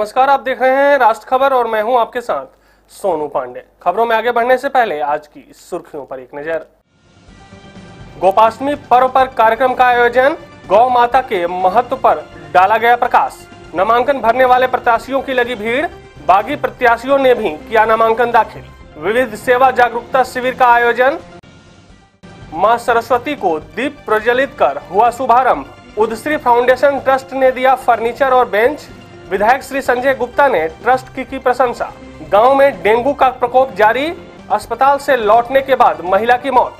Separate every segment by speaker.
Speaker 1: नमस्कार, आप देख रहे हैं राष्ट्र खबर और मैं हूँ आपके साथ सोनू पांडे। खबरों में आगे बढ़ने से पहले आज की सुर्खियों पर एक नज़र। गोपाष्टमी पर्व पर कार्यक्रम का आयोजन, गौ माता के महत्व पर डाला गया प्रकाश। नामांकन भरने वाले प्रत्याशियों की लगी भीड़, बागी प्रत्याशियों ने भी किया नामांकन दाखिल। विविध सेवा जागरूकता शिविर का आयोजन। माँ सरस्वती को दीप प्रज्वलित कर हुआ शुभारंभ। उदश्री फाउंडेशन ट्रस्ट ने दिया फर्नीचर और बेंच। विधायक श्री संजय गुप्ता ने ट्रस्ट की की प्रशंसा। गाँव में डेंगू का प्रकोप जारी, अस्पताल से लौटने के बाद महिला की मौत।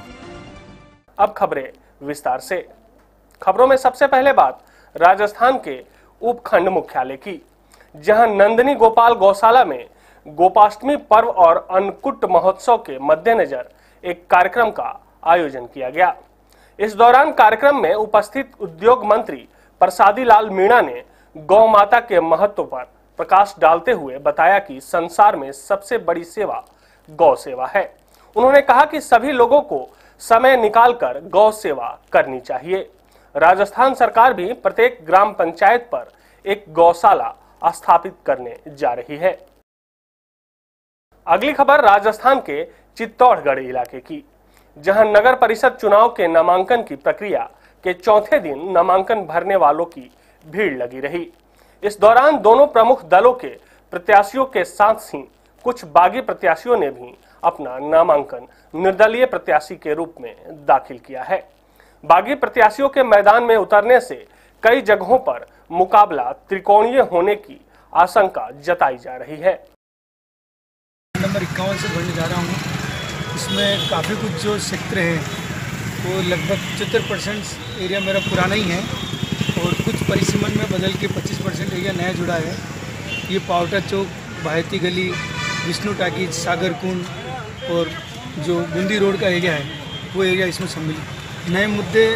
Speaker 1: अब खबरें विस्तार से। खबरों में सबसे पहले बात राजस्थान के उपखंड मुख्यालय की, जहाँ नंदनी गोपाल गौशाला में गोपाष्टमी पर्व और अन्नकूट महोत्सव के मद्देनजर एक कार्यक्रम का आयोजन किया गया। इस दौरान कार्यक्रम में उपस्थित उद्योग मंत्री प्रसादी लाल मीणा ने गौ माता के महत्व पर प्रकाश डालते हुए बताया कि संसार में सबसे बड़ी सेवा गौ सेवा है। उन्होंने कहा कि सभी लोगों को समय निकालकर गौ सेवा करनी चाहिए। राजस्थान सरकार भी प्रत्येक ग्राम पंचायत पर एक गौशाला स्थापित करने जा रही है। अगली खबर राजस्थान के चित्तौड़गढ़ इलाके की, जहाँ नगर परिषद चुनाव के नामांकन की प्रक्रिया के चौथे दिन नामांकन भरने वालों की भीड़ लगी रही। इस दौरान दोनों प्रमुख दलों के प्रत्याशियों के साथ ही कुछ बागी प्रत्याशियों ने भी अपना नामांकन निर्दलीय प्रत्याशी के रूप में दाखिल किया है। बागी प्रत्याशियों के मैदान में उतरने से कई जगहों पर मुकाबला त्रिकोणीय होने की आशंका जताई जा रही है।
Speaker 2: नंबर इक्यावन से भरने जा रहा हूँ। इसमें काफ़ी कुछ जो क्षेत्र हैं, वो लगभग पचहत्तर परसेंट एरिया मेरा पुराना ही है। और कुछ परिसीमन में बदल के 25 परसेंट एरिया नया जुड़ा है। ये पावटा चौक भारती गली, विष्णु टाकी, सागर कुंड और जो बूंदी रोड का एरिया है, वो एरिया इसमें सम्मिलित नए मुद्दे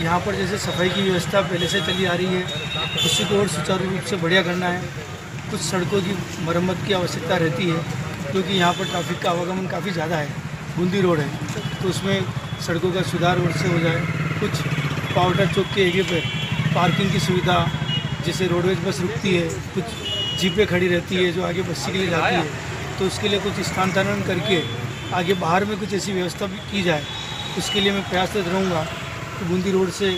Speaker 2: यहाँ पर जैसे सफ़ाई की व्यवस्था पहले से चली आ रही है, उसी को और सुचारू रूप से बढ़िया करना है। कुछ सड़कों की मरम्मत की आवश्यकता रहती है, क्योंकि यहाँ पर ट्रैफ़िक का आवागमन काफ़ी ज़्यादा है, बूंदी रोड है। तो उसमें सड़कों का सुधार और से हो जाए। कुछ पाउडर चौक के एरिए पर पार्किंग की सुविधा, जैसे रोडवेज़ बस रुकती है, कुछ जीपें खड़ी रहती है जो आगे बस्सी के लिए जाती है तो उसके लिए कुछ स्थानांतरण करके आगे बाहर में कुछ ऐसी व्यवस्था भी की जाए, उसके लिए मैं प्रयासरत रहूँगा कि बूंदी रोड से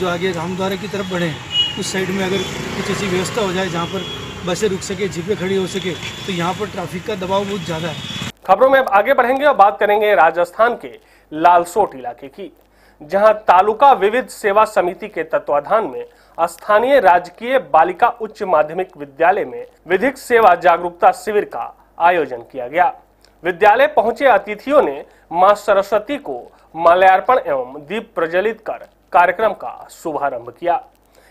Speaker 2: जो आगे रामद्वारा की तरफ़ बढ़ें, उस साइड में अगर कुछ ऐसी व्यवस्था हो जाए जहाँ पर बसें रुक सके, जीपें खड़ी हो सके तो यहाँ पर ट्रैफ़िक का दबाव बहुत ज़्यादा है।
Speaker 1: खबरों में अब आगे बढ़ेंगे और बात करेंगे राजस्थान के लालसोट इलाके की। जहाँ तालुका विविध सेवा समिति के तत्वाधान में स्थानीय राजकीय बालिका उच्च माध्यमिक विद्यालय में विधिक सेवा जागरूकता शिविर का आयोजन किया गया। विद्यालय पहुँचे अतिथियों ने माँ सरस्वती को माल्यार्पण एवं दीप प्रज्वलित कर कार्यक्रम का शुभारंभ किया।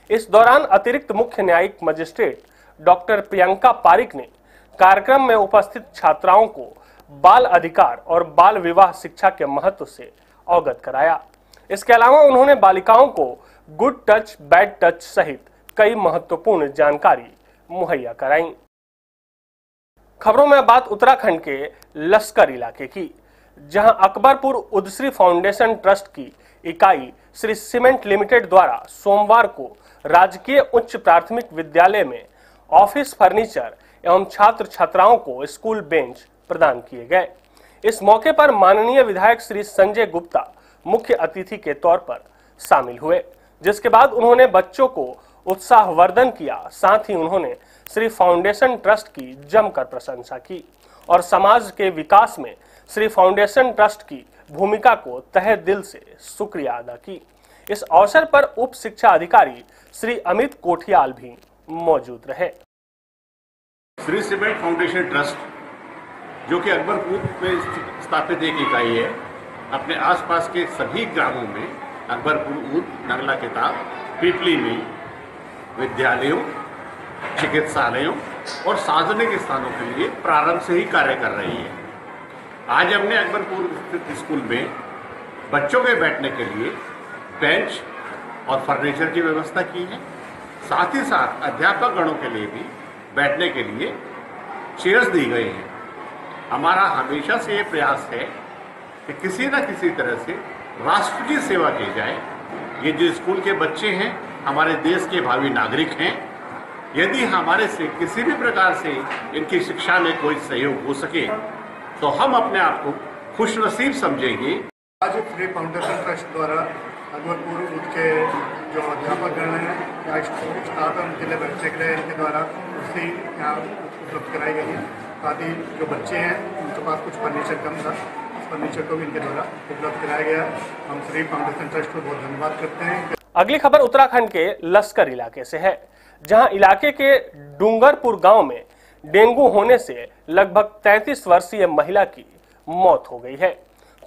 Speaker 1: इस दौरान अतिरिक्त मुख्य न्यायिक मजिस्ट्रेट डॉक्टर प्रियंका पारिक ने कार्यक्रम में उपस्थित छात्राओं को बाल अधिकार और बाल विवाह शिक्षा के महत्व से अवगत कराया। इसके अलावा उन्होंने बालिकाओं को गुड टच बैड टच सहित कई महत्वपूर्ण जानकारी मुहैया कराई। खबरों में बात उत्तराखंड के लश्कर इलाके की, जहाँ अकबरपुर उदश्री फाउंडेशन ट्रस्ट की इकाई श्री सीमेंट लिमिटेड द्वारा सोमवार को राजकीय उच्च प्राथमिक विद्यालय में ऑफ़िस फर्नीचर एवं छात्र छात्राओं को स्कूल बेंच प्रदान किए गए। इस मौके पर माननीय विधायक श्री संजय गुप्ता मुख्य अतिथि के तौर पर शामिल हुए, जिसके बाद उन्होंने बच्चों को उत्साहवर्धन किया। साथ ही उन्होंने श्री फाउंडेशन ट्रस्ट की जमकर प्रशंसा की और समाज के विकास में श्री फाउंडेशन ट्रस्ट की भूमिका को तहे दिल से शुक्रिया अदा की। इस अवसर पर उप शिक्षा अधिकारी श्री अमित कोठियाल भी मौजूद रहे।
Speaker 3: श्री सीमेंट फाउंडेशन ट्रस्ट, जो कि अकबरपुर में स्थापित एक इकाई है अपने आसपास के सभी ग्रामों में, अकबरपुर ऊद नगला किताब, पीपली में, विद्यालयों, चिकित्सालयों और सार्वजनिक स्थानों के लिए प्रारंभ से ही कार्य कर रही है। आज हमने अकबरपुर स्थित स्कूल में बच्चों के बैठने के लिए बेंच और फर्नीचर की व्यवस्था की है। साथ ही साथ अध्यापक गणों के लिए भी बैठने के लिए चेयर्स दी गई हैं। हमारा हमेशा से ये प्रयास है कि किसी न किसी तरह से राष्ट्र की सेवा की जाए। ये जो स्कूल के बच्चे हैं, हमारे देश के भावी नागरिक हैं, यदि हमारे से किसी भी प्रकार से इनकी शिक्षा में कोई सहयोग हो सके तो हम अपने आप को खुशनसीब समझेंगे।
Speaker 4: आज फ्री फाउंडेशन ट्रस्ट द्वारा अकबरपुर उद के जो अध्यापक गण हैं स्टाफ है उनके लिए बच्चे के लिए इनके द्वारा कुर्सी यहाँ उपलब्ध कराई गई है, ताकि जो बच्चे हैं, उनके पास कुछ फर्नीचर कम था। फर्नीचर को भी इनके द्वारा उपलब्ध कराया गया। हम फ्री फाउंडेशन ट्रस्ट को बहुत धन्यवाद करते हैं।
Speaker 1: अगली खबर उत्तराखंड के लश्कर इलाके से है, जहाँ इलाके के डूंगरपुर गाँव में डेंगू होने से लगभग 33 वर्षीय महिला की मौत हो गई है।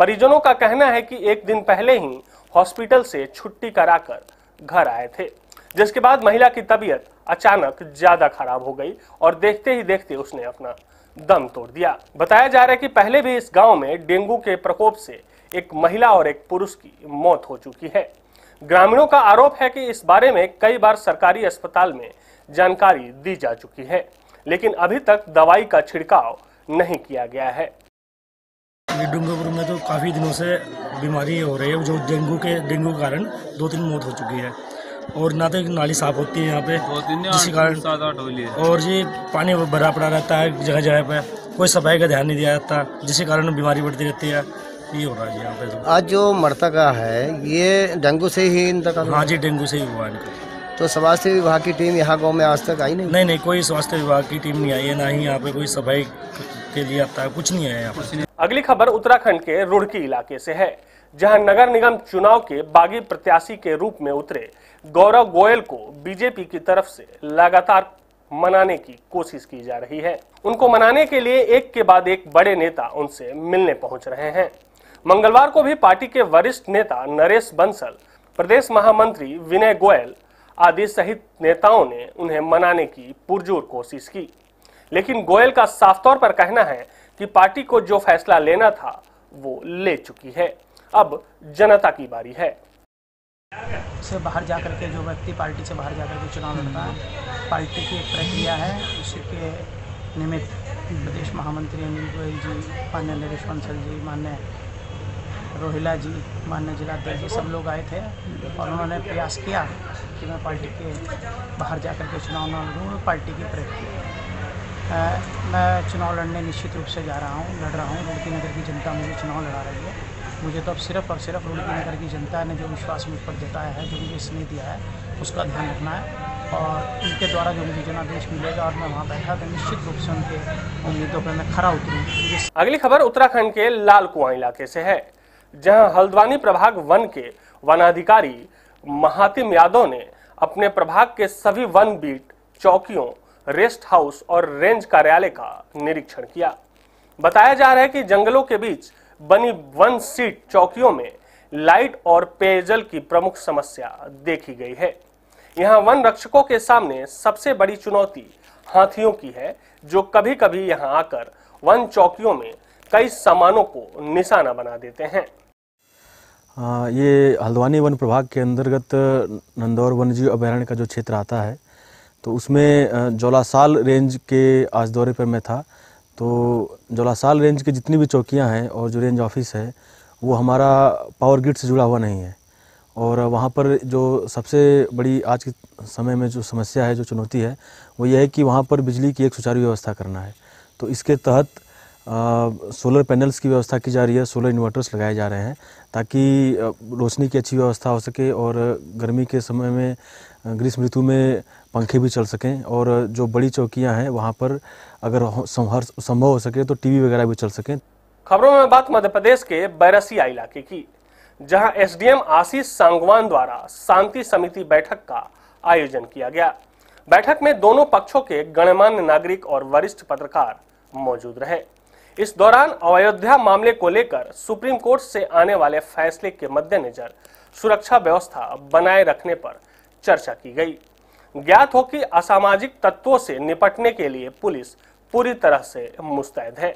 Speaker 1: परिजनों का कहना है कि एक दिन पहले ही हॉस्पिटल से छुट्टी कराकर घर आए थे, जिसके बाद महिला की तबीयत अचानक ज़्यादा खराब हो गई और देखते ही देखते उसने अपना दम तोड़ दिया। बताया जा रहा है कि पहले भी इस गाँव में डेंगू के प्रकोप से एक महिला और एक पुरुष की मौत हो चुकी है। ग्रामीणों का आरोप है कि इस बारे में कई बार सरकारी अस्पताल में जानकारी दी जा चुकी है, लेकिन अभी तक दवाई का छिड़काव नहीं किया गया है।
Speaker 5: ये डूंगरपुर में तो काफ़ी दिनों से बीमारी हो रही है, जो डेंगू के, डेंगू कारण दो तीन मौत हो चुकी है। और ना तो नाली साफ़ होती है यहाँ पे जिसके कारण और ये पानी भरा पड़ा रहता है जगह जगह पे। कोई सफ़ाई का ध्यान नहीं दिया जाता जिसके कारण बीमारी बढ़ती रहती है। ये हो रहा है यहाँ पे तो।
Speaker 6: आज जो मृतका है ये डेंगू से ही इंतकाल
Speaker 5: हाँ जी डेंगू से ही हुआ है इनका।
Speaker 6: तो स्वास्थ्य विभाग की टीम यहाँ गाँव में आज तक आई नहीं?
Speaker 5: नहीं नहीं कोई स्वास्थ्य विभाग की टीम नहीं आई है ना ही यहाँ पे कोई सफ़ाई के लिए आता है कुछ नहीं है यहाँ पे।
Speaker 1: अगली खबर उत्तराखंड के रुड़की इलाके से है जहाँ नगर निगम चुनाव के बागी प्रत्याशी के रूप में उतरे। गौरव गोयल को बीजेपी की तरफ़ से लगातार मनाने की कोशिश की जा रही है। उनको मनाने के लिए एक के बाद एक बड़े नेता उनसे मिलने पहुँच रहे हैं। मंगलवार को भी पार्टी के वरिष्ठ नेता नरेश बंसल, प्रदेश महामंत्री विनय गोयल आदि सहित नेताओं ने उन्हें मनाने की पुरजोर कोशिश की। लेकिन गोयल का साफ़ तौर पर कहना है कि पार्टी को जो फैसला लेना था, वो ले चुकी है। अब जनता की बारी है।
Speaker 7: से बाहर जा कर के जो व्यक्ति पार्टी से बाहर जा कर के चुनाव लड़ता है, पार्टी की एक प्रक्रिया है, उसी के निमित्त प्रदेश महामंत्री अनिल गोयल जी मान्य नरेश बंसल जी मान्य रोहिला जी मान्य जिलाध्यक्ष जी, सब लोग आए थे और उन्होंने प्रयास किया कि मैं पार्टी के बाहर जा कर के चुनाव न लड़ूँ पार्टी की प्रक्रिया। मैं चुनाव लड़ने निश्चित रूप से जा रहा हूँ, लड़ रहा हूँ रुड़की नगर की जनता मुझे चुनाव लड़ा रही है। मुझे तो अब सिर्फ़ और सिर्फ़ रुड़की नगर की जनता ने जो विश्वास मुझ पर जताया है, जो मुझे स्नेह दिया है, उसका ध्यान रखना है और उनके द्वारा जो मुझे जनादेश मिलेगा और मैं वहाँ बैठा तो निश्चित रूप से उनके उम्मीदों पर मैं खरा उतरूँ।
Speaker 1: अगली खबर उत्तराखंड के लाल कुआँ इलाके से है, जहाँ हल्द्वानी प्रभाग वन के वनाधिकारी महातिम यादव ने अपने प्रभाग के सभी वन बीट चौकियों, रेस्ट हाउस और रेंज कार्यालय का निरीक्षण किया। बताया जा रहा है कि जंगलों के बीच बनी वन सीट चौकियों में लाइट और पेयजल की प्रमुख समस्या देखी गई है। यहाँ वन रक्षकों के सामने सबसे बड़ी चुनौती हाथियों की है जो कभी कभी यहाँ आकर वन चौकियों में कई सामानों को निशाना बना देते हैं।
Speaker 8: हाँ, ये हल्द्वानी वन प्रभाग के अंतर्गत नंदौर वन्यजीव अभ्यारण्य का जो क्षेत्र आता है तो उसमें जोलासाल रेंज के आज दौरे पर मैं था। तो जोलासाल रेंज की जितनी भी चौकियाँ हैं और जो रेंज ऑफ़िस है, वो हमारा पावर ग्रिड से जुड़ा हुआ नहीं है। और वहाँ पर जो सबसे बड़ी आज के समय में जो समस्या है, जो चुनौती है, वो ये है कि वहाँ पर बिजली की एक सुचारू व्यवस्था करना है। तो इसके तहत सोलर पैनल्स की व्यवस्था की जा रही है, सोलर इन्वर्टर्स लगाए जा रहे हैं, ताकि रोशनी की अच्छी व्यवस्था हो सके और गर्मी के समय में ग्रीष्म ऋतु में पंखे भी चल सकें और जो बड़ी चौकियाँ हैं, वहाँ पर अगर हो- संभर संभव हो सके तो टीवी वगैरह भी चल सकें।
Speaker 1: खबरों में बात मध्य प्रदेश के बैरसिया इलाके की, जहाँ एसडीएम आशीष सांगवान द्वारा शांति समिति बैठक का आयोजन किया गया। बैठक में दोनों पक्षों के गणमान्य नागरिक और वरिष्ठ पत्रकार मौजूद रहे। इस दौरान अयोध्या मामले को लेकर सुप्रीम कोर्ट से आने वाले फैसले के मद्देनजर सुरक्षा व्यवस्था बनाए रखने पर चर्चा की गई। ज्ञात हो कि असामाजिक तत्वों से निपटने के लिए पुलिस पूरी तरह से मुस्तैद है।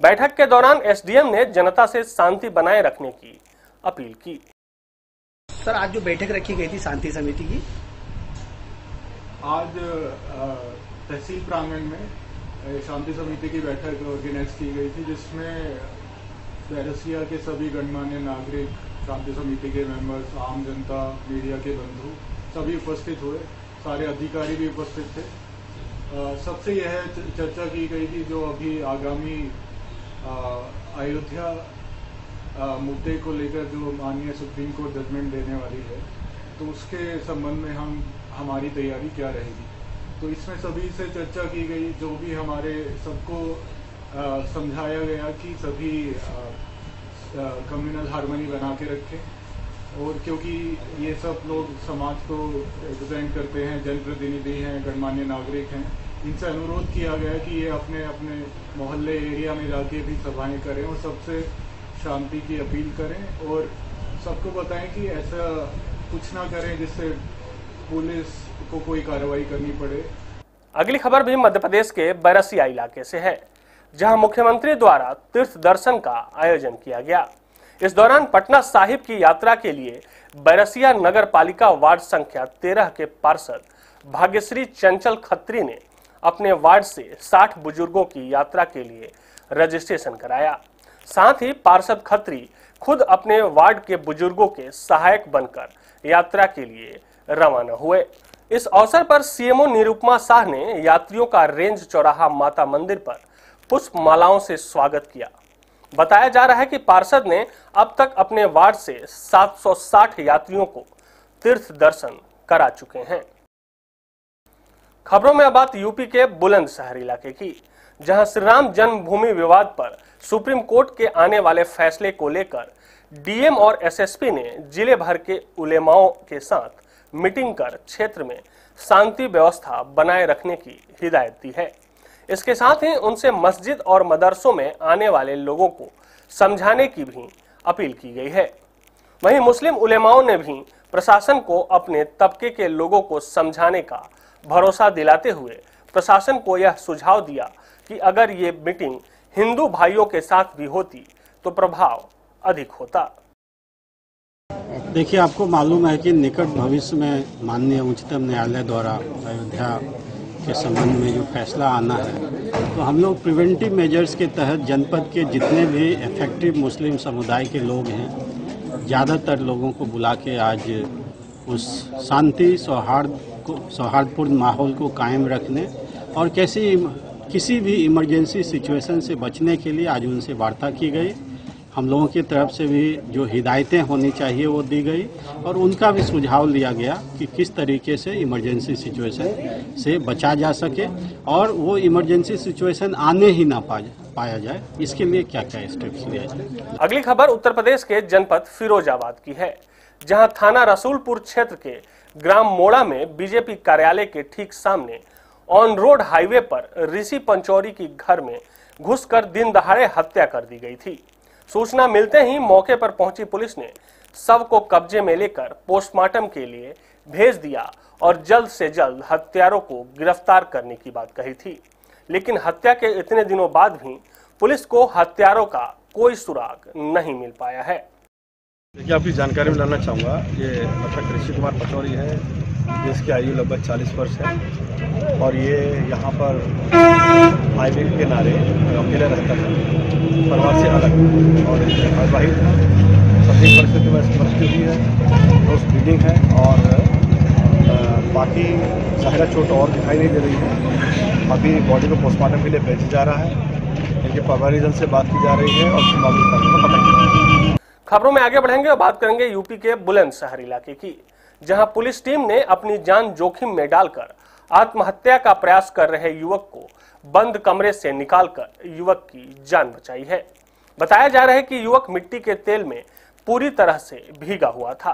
Speaker 1: बैठक के दौरान एसडीएम ने जनता से शांति बनाए रखने की अपील की।
Speaker 9: सर आज जो बैठक रखी गई थी शांति समिति की
Speaker 10: आज तहसील प्रांगण में शांति समिति की बैठक ऑर्गेनाइज की गई थी जिसमें बैरसिया के सभी गणमान्य नागरिक शांति समिति के मेंबर्स आम जनता मीडिया के बंधु सभी उपस्थित हुए, सारे अधिकारी भी उपस्थित थे। सबसे यह चर्चा की गई थी जो अभी आगामी अयोध्या मुद्दे को लेकर जो माननीय सुप्रीम कोर्ट जजमेंट देने वाली है तो उसके संबंध में हम, हमारी तैयारी क्या रहेगी? तो इसमें सभी से चर्चा की गई, जो भी हमारे सबको समझाया गया कि सभी कम्युनल हारमोनी बना के रखें। और क्योंकि ये सब लोग समाज को रिप्रेजेंट करते हैं, जनप्रतिनिधि हैं, गणमान्य नागरिक हैं, इनसे अनुरोध किया गया कि ये अपने अपने मोहल्ले एरिया में जाके भी सभाएँ करें और सबसे शांति की अपील करें और सबको बताएँ कि ऐसा कुछ ना करें जिससे पुलिस को कोई कार्रवाई करनी पड़े।
Speaker 1: अगली खबर भी मध्य प्रदेश के बैरसिया इलाके से है, जहाँ मुख्यमंत्री द्वारा तीर्थ दर्शन का आयोजन किया गया। इस दौरान पटना साहिब की यात्रा के लिए बैरसिया नगर पालिका वार्ड संख्या तेरह के पार्षद भाग्यश्री चंचल खत्री ने अपने वार्ड से 60 बुज़ुर्गों की यात्रा के लिए रजिस्ट्रेशन कराया। साथ ही पार्षद खत्री खुद अपने वार्ड के बुज़ुर्गों के सहायक बनकर यात्रा के लिए रवाना हुए। इस अवसर पर सीएमओ निरुपमा शाह ने यात्रियों का रेंज चौराहा माता मंदिर पर पुष्प मालाओं से स्वागत किया। बताया जा रहा है कि पार्षद ने अब तक अपने वार्ड से 760 यात्रियों को तीर्थ दर्शन करा चुके हैं। खबरों में अब बात यूपी के बुलंदशहर इलाके की, जहाँ श्री राम जन्मभूमि विवाद पर सुप्रीम कोर्ट के आने वाले फैसले को लेकर डीएम और एसएसपी ने ज़िले भर के उलेमाओं के साथ मीटिंग कर क्षेत्र में शांति व्यवस्था बनाए रखने की हिदायत दी है। इसके साथ ही उनसे मस्जिद और मदरसों में आने वाले लोगों को समझाने की भी अपील की गई है। वहीं मुस्लिम उलेमाओं ने भी प्रशासन को अपने तबके के लोगों को समझाने का भरोसा दिलाते हुए प्रशासन को यह सुझाव दिया कि अगर ये मीटिंग हिंदू भाइयों के साथ भी होती तो प्रभाव अधिक होता।
Speaker 11: देखिए, आपको मालूम है कि निकट भविष्य में माननीय उच्चतम न्यायालय द्वारा अयोध्या के संबंध में जो फैसला आना है तो हम लोग प्रिवेंटिव मेजर्स के तहत जनपद के जितने भी इफ़ेक्टिव मुस्लिम समुदाय के लोग हैं, ज़्यादातर लोगों को बुला के आज उस शांति, सौहार्द को, सौहार्दपूर्ण माहौल को कायम रखने और कैसी, किसी भी इमरजेंसी सिचुएशन से बचने के लिए आज उनसे वार्ता की गई। हम लोगों की तरफ़ से भी जो हिदायतें होनी चाहिए वो दी गई और उनका भी सुझाव लिया गया कि किस तरीके से इमरजेंसी सिचुएशन से बचा जा सके और वो इमरजेंसी सिचुएशन आने ही ना पा पाया जाए। इसके लिए क्या क्या स्टेप्स लिया जाए
Speaker 1: अगली खबर उत्तर प्रदेश के जनपद फिरोजाबाद की है, जहाँ थाना रसूलपुर क्षेत्र के ग्राम मोड़ा में बीजेपी कार्यालय के ठीक सामने ऑन रोड हाईवे पर ऋषि पंचौरी की घर में घुसकर दिन दहाड़े हत्या कर दी गई थी। सूचना मिलते ही मौके पर पहुँची पुलिस ने शव को कब्जे में लेकर पोस्टमार्टम के लिए भेज दिया और जल्द से जल्द हत्यारों को गिरफ़्तार करने की बात कही थी। लेकिन हत्या के इतने दिनों बाद भी पुलिस को हत्यारों का कोई सुराग नहीं मिल पाया है।
Speaker 12: देखिए, आपकी जानकारी में लाना चाहूँगा, ये मृतक ऋषि कुमार पचौरी है, जिसकी आयु लगभग 40 वर्ष है, और ये यहाँ पर हाईवे के किनारे अकेले रहता था। परिवार से अलग और अविवाहित है। सभी परिस्थिति में मृत्यु हुई है। रोज ब्लीडिंग है और बाकी ज़ाहिरा चोट और दिखाई नहीं दे रही है। अभी बॉडी को पोस्टमार्टम के लिए भेजा जा रहा है। इनके परिवारजन से बात की जा रही है और उसके मामले का पता है
Speaker 1: खबरों में आगे बढ़ेंगे और बात करेंगे यूपी के बुलंदशहर इलाके की, जहाँ पुलिस टीम ने अपनी जान जोखिम में डालकर आत्महत्या का प्रयास कर रहे युवक को बंद कमरे से निकालकर युवक की जान बचाई है। बताया जा रहा है कि युवक मिट्टी के तेल में पूरी तरह से भीगा हुआ था।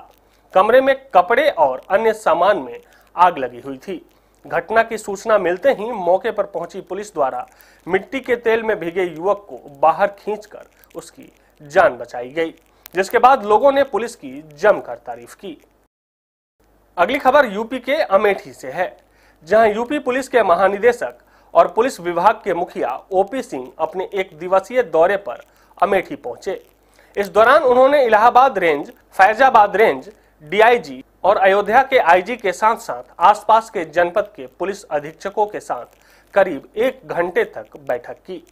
Speaker 1: कमरे में कपड़े और अन्य सामान में आग लगी हुई थी। घटना की सूचना मिलते ही मौके पर पहुँची पुलिस द्वारा मिट्टी के तेल में भीगे युवक को बाहर खींचकर उसकी जान बचाई गई, जिसके बाद लोगों ने पुलिस की जमकर तारीफ़ की। अगली खबर यूपी के अमेठी से है, जहाँ यूपी पुलिस के महानिदेशक और पुलिस विभाग के मुखिया ओपी सिंह अपने एक दिवसीय दौरे पर अमेठी पहुँचे। इस दौरान उन्होंने Allahabad range, Faizabad range, DIG और अयोध्या के आईजी के साथ साथ आसपास के जनपद के पुलिस अधीक्षकों के साथ करीब एक घंटे तक बैठक की।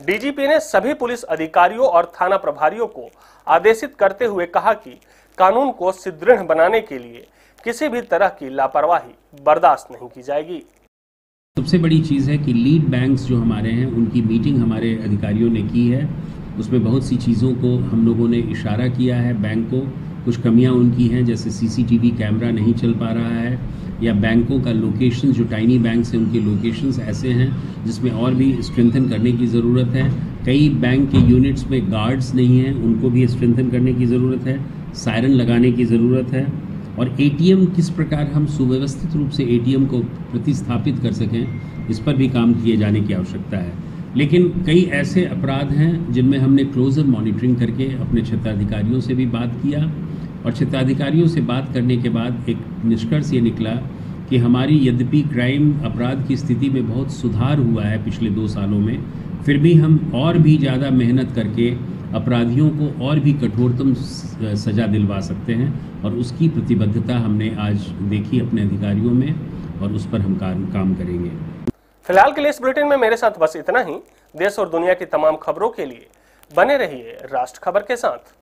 Speaker 1: डीजीपी ने सभी पुलिस अधिकारियों और थाना प्रभारियों को आदेशित करते हुए कहा कि कानून को सुदृढ़ बनाने के लिए किसी भी तरह की लापरवाही बर्दाश्त नहीं की जाएगी।
Speaker 13: सबसे बड़ी चीज़ है कि लीड बैंक्स जो हमारे हैं, उनकी मीटिंग हमारे अधिकारियों ने की है। उसमें बहुत सी चीज़ों को हम लोगों ने इशारा किया है बैंक को। कुछ कमियाँ उनकी हैं, जैसे सीसीटीवी कैमरा नहीं चल पा रहा है, या बैंकों का लोकेशन जो टाइनी बैंक्स हैं, उनके लोकेशंस ऐसे हैं, जिसमें और भी स्ट्रेंथन करने की ज़रूरत है। कई बैंक के यूनिट्स में गार्ड्स नहीं हैं, उनको भी स्ट्रेंथन करने की ज़रूरत है। सायरन लगाने की ज़रूरत है। और एटीएम किस प्रकार हम सुव्यवस्थित रूप से एटीएम को प्रतिस्थापित कर सकें, इस पर भी काम किए जाने की आवश्यकता है। लेकिन कई ऐसे अपराध हैं जिनमें हमने क्लोजर मॉनिटरिंग करके अपने क्षेत्राधिकारियों से भी बात किया और क्षेत्राधिकारियों से बात करने के बाद एक निष्कर्ष ये निकला कि हमारी यद्यपि क्राइम अपराध की स्थिति में बहुत सुधार हुआ है पिछले दो सालों में, फिर भी हम और भी ज़्यादा मेहनत करके अपराधियों को और भी कठोरतम सज़ा दिलवा सकते हैं और उसकी प्रतिबद्धता हमने आज देखी अपने अधिकारियों में और उस पर हम काम करेंगे।
Speaker 1: फ़िलहाल के लिए इस बुलेटिन में मेरे साथ बस इतना ही। देश और दुनिया की तमाम खबरों के लिए बने रहिए राष्ट्र खबर के साथ।